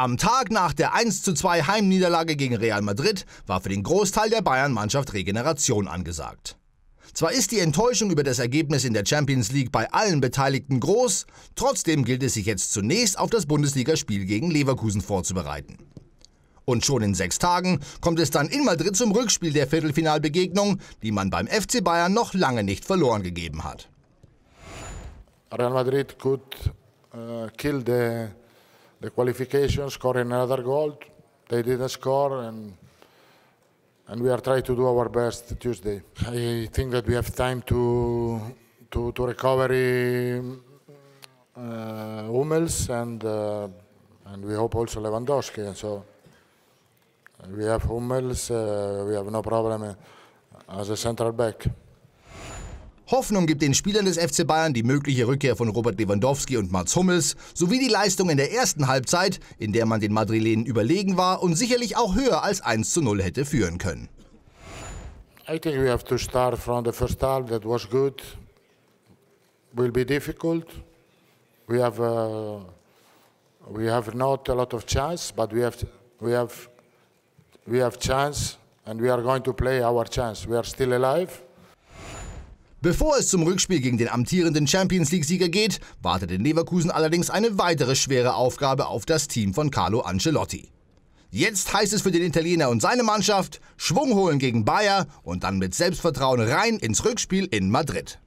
Am Tag nach der 1:2 Heimniederlage gegen Real Madrid war für den Großteil der Bayern-Mannschaft Regeneration angesagt. Zwar ist die Enttäuschung über das Ergebnis in der Champions League bei allen Beteiligten groß, trotzdem gilt es sich jetzt zunächst auf das Bundesligaspiel gegen Leverkusen vorzubereiten. Und schon in sechs Tagen kommt es dann in Madrid zum Rückspiel der Viertelfinalbegegnung, die man beim FC Bayern noch lange nicht verloren gegeben hat. Real Madrid could uh, kill the, the qualification, scoring another goal. They didn't score and and we are trying to do our best Tuesday. I think that we have time to to, to recover uh, Hummels and uh, and we hope also Lewandowski. And so we have Hummels, uh, we have no problem as a central back. Hoffnung gibt den Spielern des FC Bayern die mögliche Rückkehr von Robert Lewandowski und Mats Hummels sowie die Leistung in der ersten Halbzeit, in der man den Madrilenen überlegen war und sicherlich auch höher als 1 zu 0 hätte führen können. I think we have to start from the first half. That was good. Will be difficult. We have uh, we have not a lot of chance, but we have we have we have chance, and we are going to play our chance. We are still alive. Bevor es zum Rückspiel gegen den amtierenden Champions League-Sieger geht, wartet in Leverkusen allerdings eine weitere schwere Aufgabe auf das Team von Carlo Ancelotti. Jetzt heißt es für den Italiener und seine Mannschaft Schwung holen gegen Bayer und dann mit Selbstvertrauen rein ins Rückspiel in Madrid.